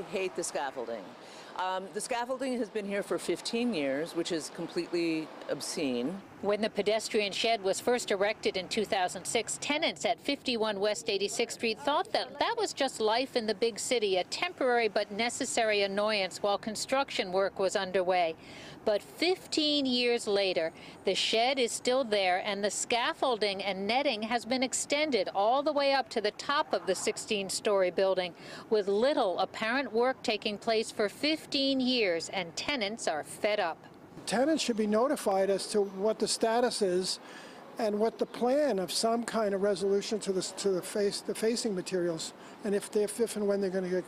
I hate the scaffolding. Um, the scaffolding has been here for 15 years, which is completely obscene. When the pedestrian shed was first erected in 2006, tenants at 51 West 86th Street thought that that was just life in the big city, a temporary but necessary annoyance while construction work was underway. But 15 years later, the shed is still there and the scaffolding and netting has been extended all the way up to the top of the 16-story building, with little apparent work taking place for 15 years, and tenants are fed up. tenants should be notified as to what the status is and what the plan of some kind of resolution to the, to the face, the facing materials, and if, they, if and when they're going to get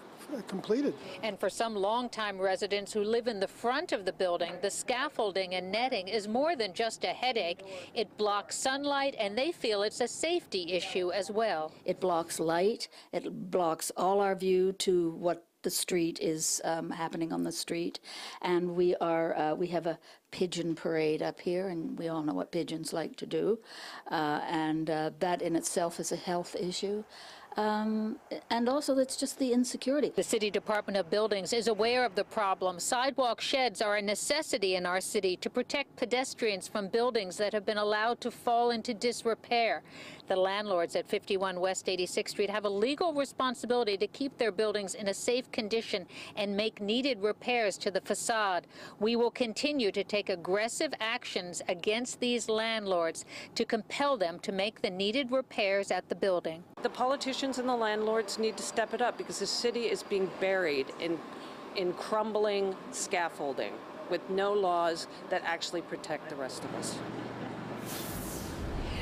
completed. And for some longtime residents who live in the front of the building, the scaffolding and netting is more than just a headache. It blocks sunlight, and they feel it's a safety issue as well. It blocks light, it blocks all our view to what the street is um, happening on the street. And we are, uh, we have a pigeon parade up here, and we all know what pigeons like to do. Uh, and uh, that in itself is a health issue. Um, and also, it's just the insecurity. The City Department of Buildings is aware of the problem. Sidewalk sheds are a necessity in our city to protect pedestrians from buildings that have been allowed to fall into disrepair. The landlords at 51 West 86th Street have a legal responsibility to keep their buildings in a safe condition and make needed repairs to the facade. We will continue to take aggressive actions against these landlords to compel them to make the needed repairs at the building. The politicians and the landlords need to step it up because the city is being buried in, in crumbling scaffolding with no laws that actually protect the rest of us.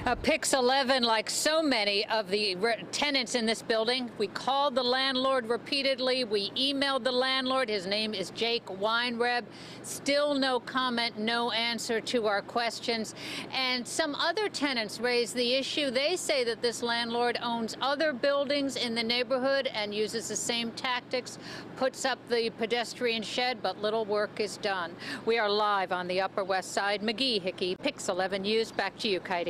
Uh, Pix 11, like so many of the tenants in this building, we called the landlord repeatedly. We emailed the landlord. His name is Jake Weinreb. Still no comment, no answer to our questions. And some other tenants raised the issue. They say that this landlord owns other buildings in the neighborhood and uses the same tactics, puts up the pedestrian shed, but little work is done. We are live on the Upper West Side. Magee Hickey, Pix 11 News. Back to you, Katie.